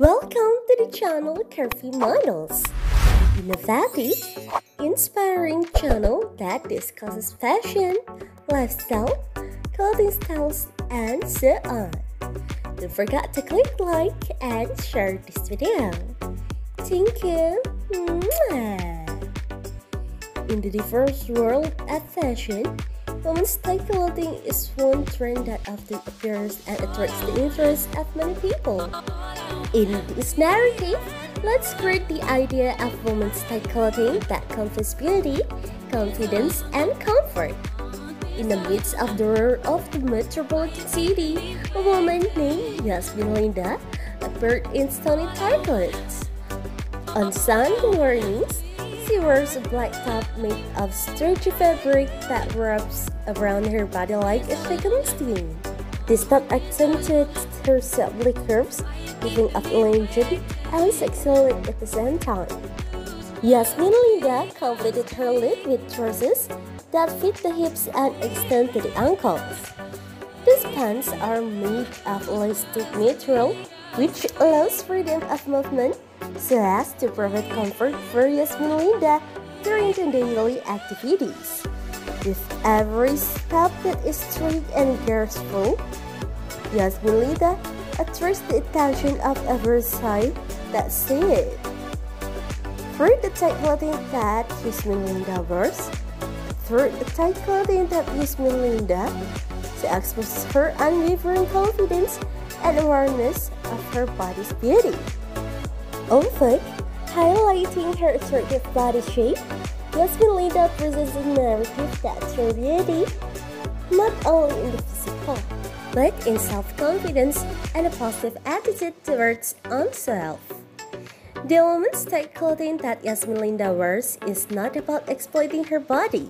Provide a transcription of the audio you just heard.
Welcome to the channel Curvy Models, innovative, inspiring channel that discusses fashion, lifestyle, clothing styles, and so on. Don't forget to click like and share this video. Thank you. In the diverse world of fashion, women's style clothing is one trend that often appears and attracts the interest of many people. In this narrative, let's create the idea of women's style clothing that conveys beauty, confidence, and comfort. In the midst of the world of the metropolitan city, a woman named Yasmin Linda appeared in stunning clothes. On Sunday mornings, she wears a black top made of stretchy fabric that wraps around her body like a figure steam. This top accentuates her shapely curves, giving off length and sexuality at the same time. Yasmin Linda completed her look with trousers that fit the hips and extend to the ankles. These pants are made of elastic material, which allows freedom of movement so as to provide comfort for Yasmin Linda during the daily activities. With every step that is straight and graceful, Yasmin Linda attracts the attention of every side that see it. Through the tight clothing that Yasmin Linda wears, through the tight clothing that Yasmin Linda, she expresses her unwavering confidence and awareness of her body's beauty. Foot, highlighting her attractive body shape, Yasmin Linda presents a narrative that shows beauty not only in the physical, but in self-confidence and a positive attitude towards oneself. The woman's tight clothing that Yasmin Linda wears is not about exploiting her body,